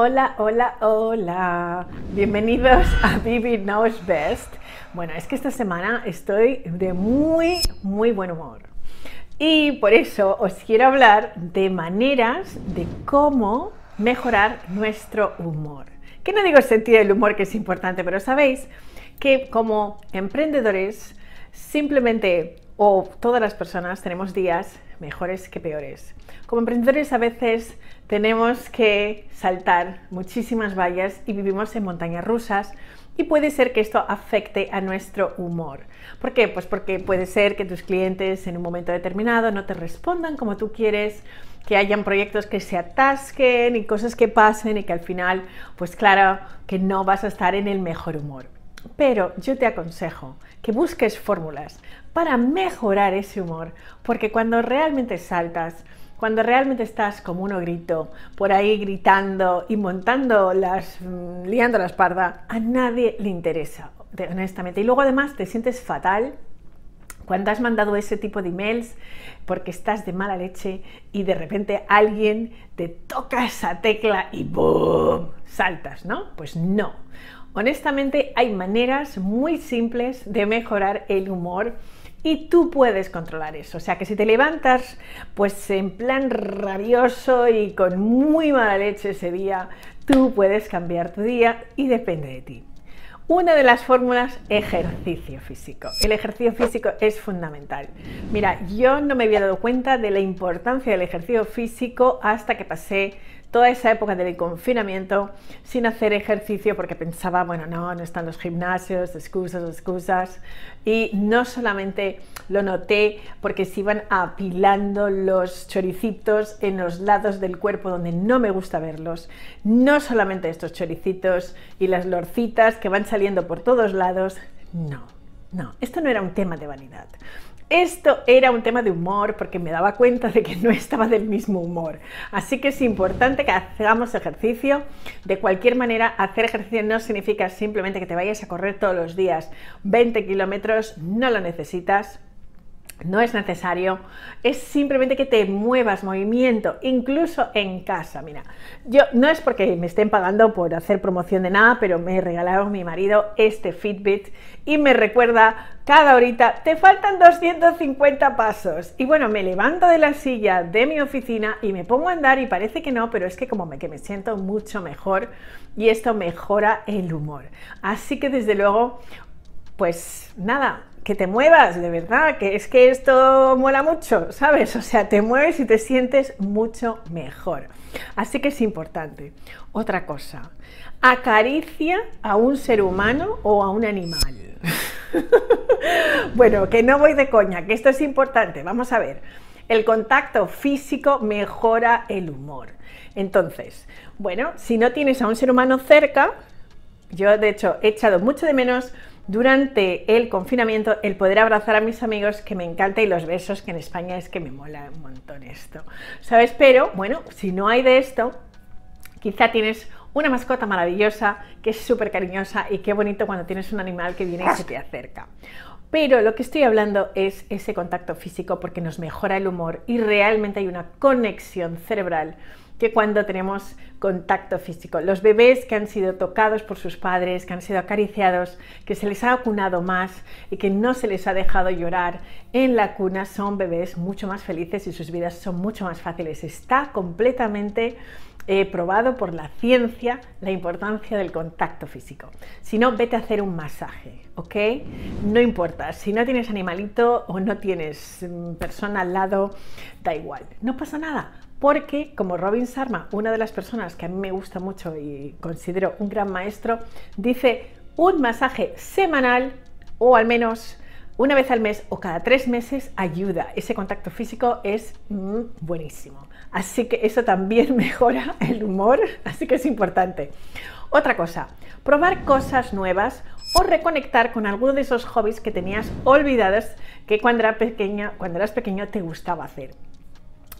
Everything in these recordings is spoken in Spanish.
Hola, hola, hola. Bienvenidos a Bibi Knows Best. Bueno, es que esta semana estoy de muy, muy buen humor. Y por eso os quiero hablar de maneras de cómo mejorar nuestro humor. Que no digo el sentido del humor que es importante, pero sabéis que como emprendedores simplemente o todas las personas tenemos días mejores que peores. Como emprendedores a veces tenemos que saltar muchísimas vallas y vivimos en montañas rusas y puede ser que esto afecte a nuestro humor. ¿Por qué? Pues porque puede ser que tus clientes en un momento determinado no te respondan como tú quieres, que hayan proyectos que se atasquen y cosas que pasen y que al final, pues claro, que no vas a estar en el mejor humor. Pero yo te aconsejo que busques fórmulas para mejorar ese humor, porque cuando realmente saltas, cuando realmente estás como uno grito, por ahí gritando y montando las, mm, liando la espalda, a nadie le interesa, honestamente. Y luego además te sientes fatal cuando has mandado ese tipo de emails porque estás de mala leche y de repente alguien te toca esa tecla y ¡boom! saltas, ¿no? Pues no. Honestamente hay maneras muy simples de mejorar el humor y tú puedes controlar eso. O sea que si te levantas pues en plan rabioso y con muy mala leche ese día, tú puedes cambiar tu día y depende de ti. Una de las fórmulas, ejercicio físico. El ejercicio físico es fundamental. Mira, yo no me había dado cuenta de la importancia del ejercicio físico hasta que pasé toda esa época del confinamiento sin hacer ejercicio porque pensaba, bueno, no, no están los gimnasios, excusas, excusas. Y no solamente lo noté porque se iban apilando los choricitos en los lados del cuerpo donde no me gusta verlos, no solamente estos choricitos y las lorcitas que van saliendo por todos lados, no, no, esto no era un tema de vanidad. Esto era un tema de humor porque me daba cuenta de que no estaba del mismo humor. Así que es importante que hagamos ejercicio. De cualquier manera, hacer ejercicio no significa simplemente que te vayas a correr todos los días 20 kilómetros, no lo necesitas. No es necesario, es simplemente que te muevas, movimiento, incluso en casa. Mira, yo no es porque me estén pagando por hacer promoción de nada, pero me regalaron mi marido este Fitbit y me recuerda cada horita, te faltan 250 pasos. Y bueno, me levanto de la silla de mi oficina y me pongo a andar y parece que no, pero es que como me, que me siento mucho mejor y esto mejora el humor. Así que desde luego, pues nada, que te muevas, de verdad, que es que esto mola mucho, ¿sabes? O sea, te mueves y te sientes mucho mejor. Así que es importante. Otra cosa, acaricia a un ser humano o a un animal. bueno, que no voy de coña, que esto es importante. Vamos a ver. El contacto físico mejora el humor. Entonces, bueno, si no tienes a un ser humano cerca, yo de hecho he echado mucho de menos durante el confinamiento el poder abrazar a mis amigos que me encanta y los besos que en España es que me mola un montón esto. ¿Sabes? Pero bueno, si no hay de esto, quizá tienes una mascota maravillosa que es súper cariñosa y qué bonito cuando tienes un animal que viene y se te acerca. Pero lo que estoy hablando es ese contacto físico porque nos mejora el humor y realmente hay una conexión cerebral que cuando tenemos contacto físico. Los bebés que han sido tocados por sus padres, que han sido acariciados, que se les ha vacunado más y que no se les ha dejado llorar en la cuna son bebés mucho más felices y sus vidas son mucho más fáciles. Está completamente eh, probado por la ciencia la importancia del contacto físico. Si no, vete a hacer un masaje, ¿ok? No importa, si no tienes animalito o no tienes mm, persona al lado, da igual, no pasa nada porque como Robin Sharma, una de las personas que a mí me gusta mucho y considero un gran maestro, dice un masaje semanal o al menos una vez al mes o cada tres meses ayuda. Ese contacto físico es mm, buenísimo. Así que eso también mejora el humor, así que es importante. Otra cosa, probar cosas nuevas o reconectar con alguno de esos hobbies que tenías olvidados que cuando, era pequeña, cuando eras te gustaba hacer.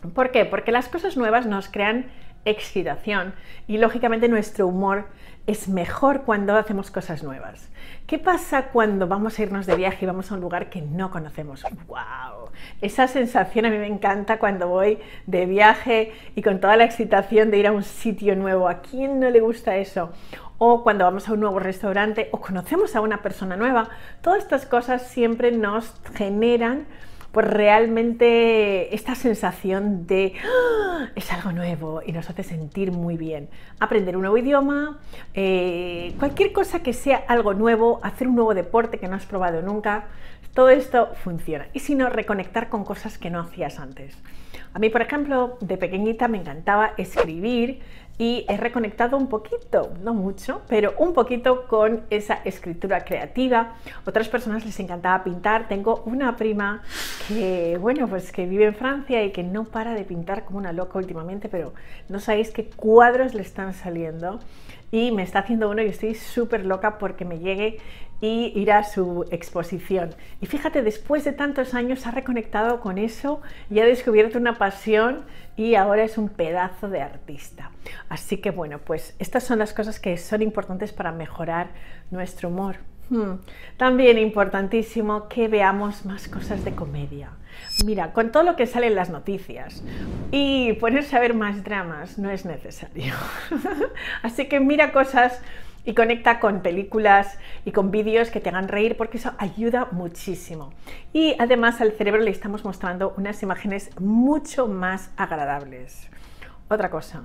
¿Por qué? Porque las cosas nuevas nos crean excitación y lógicamente nuestro humor es mejor cuando hacemos cosas nuevas. ¿Qué pasa cuando vamos a irnos de viaje y vamos a un lugar que no conocemos? ¡Wow! Esa sensación a mí me encanta cuando voy de viaje y con toda la excitación de ir a un sitio nuevo. ¿A quién no le gusta eso? O cuando vamos a un nuevo restaurante o conocemos a una persona nueva. Todas estas cosas siempre nos generan pues realmente esta sensación de ¡Ah! es algo nuevo y nos hace sentir muy bien. Aprender un nuevo idioma, eh, cualquier cosa que sea algo nuevo, hacer un nuevo deporte que no has probado nunca, todo esto funciona. Y si no, reconectar con cosas que no hacías antes. A mí, por ejemplo, de pequeñita me encantaba escribir y he reconectado un poquito, no mucho, pero un poquito con esa escritura creativa. Otras personas les encantaba pintar. Tengo una prima que, bueno, pues que vive en Francia y que no para de pintar como una loca últimamente, pero no sabéis qué cuadros le están saliendo y me está haciendo uno y estoy súper loca porque me llegue y ir a su exposición. Y fíjate, después de tantos años ha reconectado con eso y ha descubierto una pasión y ahora es un pedazo de artista. Así que bueno, pues estas son las cosas que son importantes para mejorar nuestro humor. Hmm. También importantísimo que veamos más cosas de comedia. Mira, con todo lo que sale en las noticias y ponerse a ver más dramas no es necesario. Así que mira cosas y conecta con películas y con vídeos que te hagan reír porque eso ayuda muchísimo. Y además al cerebro le estamos mostrando unas imágenes mucho más agradables. Otra cosa,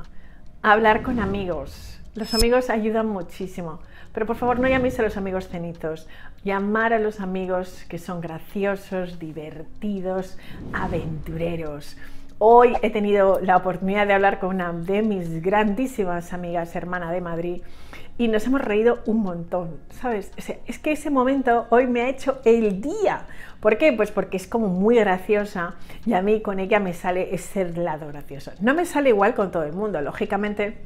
hablar con amigos. Los amigos ayudan muchísimo. Pero por favor no llaméis a los amigos cenitos, llamar a los amigos que son graciosos, divertidos, aventureros. Hoy he tenido la oportunidad de hablar con una de mis grandísimas amigas, hermana de Madrid, y nos hemos reído un montón, ¿sabes? Es que ese momento hoy me ha hecho el día. ¿Por qué? Pues porque es como muy graciosa y a mí con ella me sale ese lado gracioso. No me sale igual con todo el mundo, lógicamente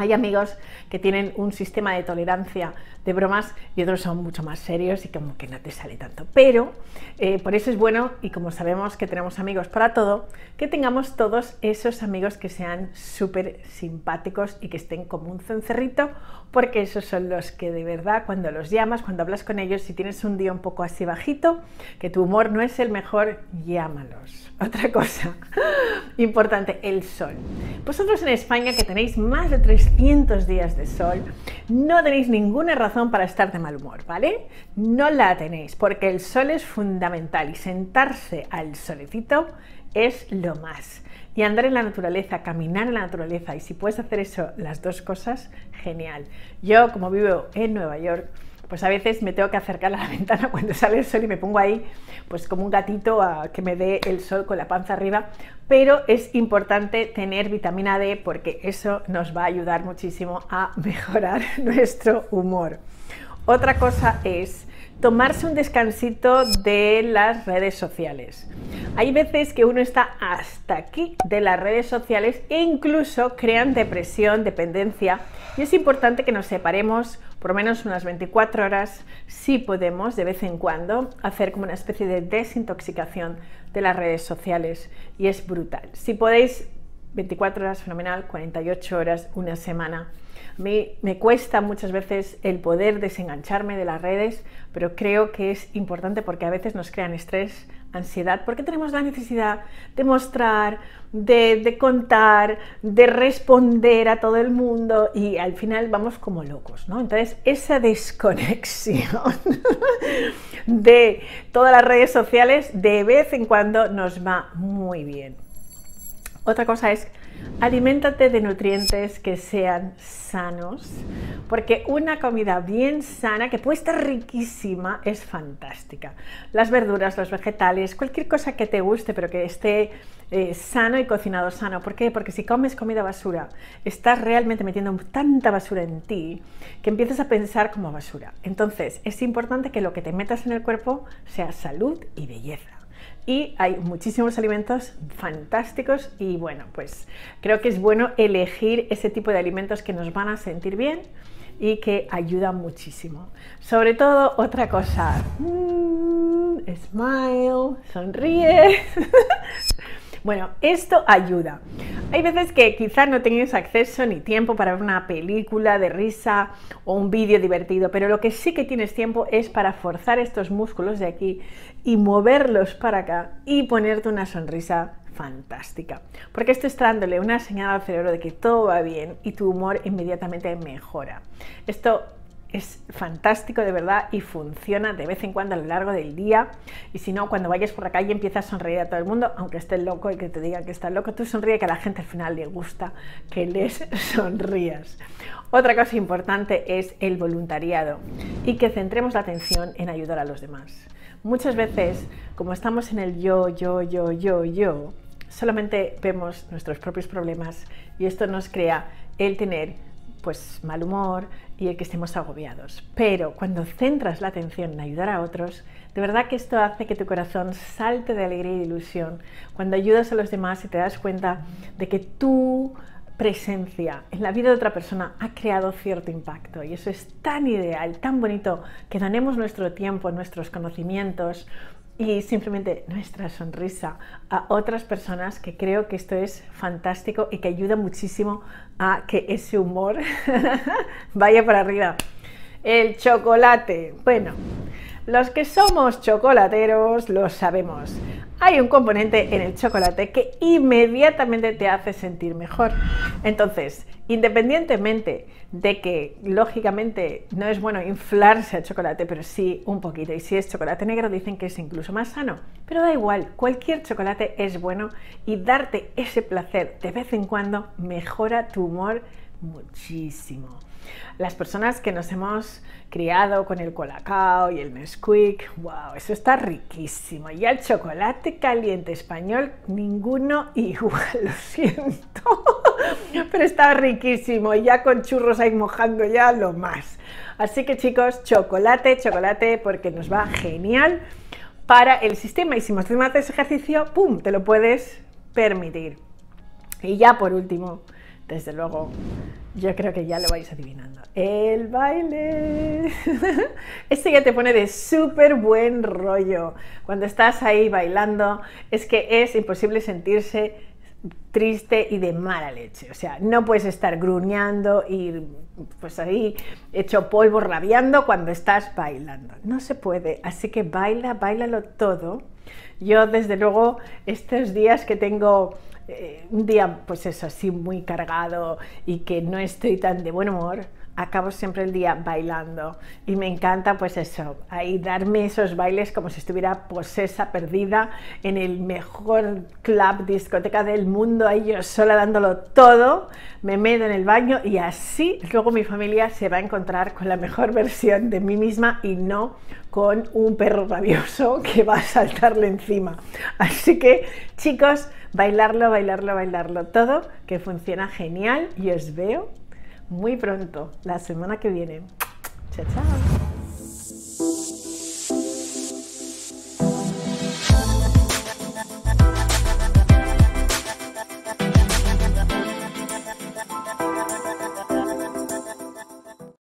hay amigos que tienen un sistema de tolerancia de bromas y otros son mucho más serios y como que no te sale tanto. Pero eh, por eso es bueno, y como sabemos que tenemos amigos para todo, que tengamos todos esos amigos que sean súper simpáticos y que estén como un cencerrito, porque esos son los que de verdad cuando los llamas, cuando hablas con ellos, si tienes un día un poco así bajito, que tu humor no es el mejor, llámalos. Otra cosa importante, el sol. Vosotros en España que tenéis más de 300 días de sol, no tenéis ninguna razón para estar de mal humor, ¿vale? No la tenéis, porque el sol es fundamental y sentarse al solecito es lo más. Y andar en la naturaleza, caminar en la naturaleza, y si puedes hacer eso, las dos cosas, genial. Yo, como vivo en Nueva York, pues a veces me tengo que acercar a la ventana cuando sale el sol y me pongo ahí, pues como un gatito a que me dé el sol con la panza arriba, pero es importante tener vitamina D porque eso nos va a ayudar muchísimo a mejorar nuestro humor. Otra cosa es tomarse un descansito de las redes sociales. Hay veces que uno está hasta aquí de las redes sociales e incluso crean depresión, dependencia y es importante que nos separemos por menos unas 24 horas, si podemos, de vez en cuando, hacer como una especie de desintoxicación de las redes sociales y es brutal. Si podéis, 24 horas, fenomenal, 48 horas, una semana a mí me cuesta muchas veces el poder desengancharme de las redes, pero creo que es importante porque a veces nos crean estrés, ansiedad, porque tenemos la necesidad de mostrar, de, contar, de responder a todo el mundo y al final vamos como locos, ¿no? Entonces, esa desconexión de todas las redes sociales de vez en cuando nos va muy bien. Otra cosa es Aliméntate de nutrientes que sean sanos, porque una comida bien sana, que puede estar riquísima, es fantástica. Las verduras, los vegetales, cualquier cosa que te guste, pero que esté eh, sano y cocinado sano. ¿Por qué? Porque si comes comida basura, estás realmente metiendo tanta basura en ti que empiezas a pensar como basura. Entonces, es importante que lo que te metas en el cuerpo sea salud y belleza y hay muchísimos alimentos fantásticos y bueno, pues creo que es bueno elegir ese tipo de alimentos que nos van a sentir bien y que ayudan muchísimo. Sobre todo, otra cosa, mm, smile, sonríe. bueno, esto ayuda. Hay veces que quizás no tenéis acceso ni tiempo para ver una película de risa o un vídeo divertido, pero lo que sí que tienes tiempo es para forzar estos músculos de aquí y moverlos para acá y ponerte una sonrisa fantástica. Porque esto está dándole una señal al cerebro de que todo va bien y tu humor inmediatamente mejora. Esto es fantástico de verdad y funciona de vez en cuando a lo largo del día. Y si no, cuando vayas por la calle empieza a sonreír a todo el mundo, aunque estés loco y que te digan que estás loco, tú sonríe que a la gente al final le gusta que les sonrías. Otra cosa importante es el voluntariado y que centremos la atención en ayudar a los demás. Muchas veces, como estamos en el yo, yo, yo, yo, yo, solamente vemos nuestros propios problemas y esto nos crea el tener pues mal humor y el que estemos agobiados. Pero cuando centras la atención en ayudar a otros, de verdad que esto hace que tu corazón salte de alegría y ilusión. Cuando ayudas a los demás y te das cuenta de que tu presencia en la vida de otra persona ha creado cierto impacto y eso es tan ideal, tan bonito que donemos nuestro tiempo, nuestros conocimientos, y simplemente nuestra sonrisa a otras personas, que creo que esto es fantástico y que ayuda muchísimo a que ese humor vaya para arriba. El chocolate. Bueno, los que somos chocolateros lo sabemos hay un componente en el chocolate que inmediatamente te hace sentir mejor. Entonces, independientemente de que lógicamente no es bueno inflarse a chocolate, pero sí un poquito, y si es chocolate negro dicen que es incluso más sano, pero da igual, cualquier chocolate es bueno y darte ese placer de vez en cuando mejora tu humor muchísimo. Las personas que nos hemos criado con el colacao y el Nesquik, wow, eso está riquísimo. Y el chocolate caliente español, ninguno igual, lo siento, pero está riquísimo. Y ya con churros ahí mojando ya lo más. Así que chicos, chocolate, chocolate, porque nos va genial para el sistema. Y si más haces ejercicio, ¡pum!, te lo puedes permitir. Y ya por último, desde luego, yo creo que ya lo vais adivinando. El baile. Este ya te pone de súper buen rollo. Cuando estás ahí bailando, es que es imposible sentirse triste y de mala leche. O sea, no puedes estar gruñando y pues ahí hecho polvo rabiando cuando estás bailando. No se puede. Así que baila, bailalo todo. Yo desde luego estos días que tengo eh, un día pues eso así muy cargado y que no estoy tan de buen humor, acabo siempre el día bailando y me encanta pues eso, ahí darme esos bailes como si estuviera posesa, perdida en el mejor club, discoteca del mundo, ahí yo sola dándolo todo, me meto en el baño y así luego mi familia se va a encontrar con la mejor versión de mí misma y no con un perro rabioso que va a saltarle encima. Así que chicos, bailarlo, bailarlo, bailarlo todo, que funciona genial y os veo muy pronto, la semana que viene. Chao, chao.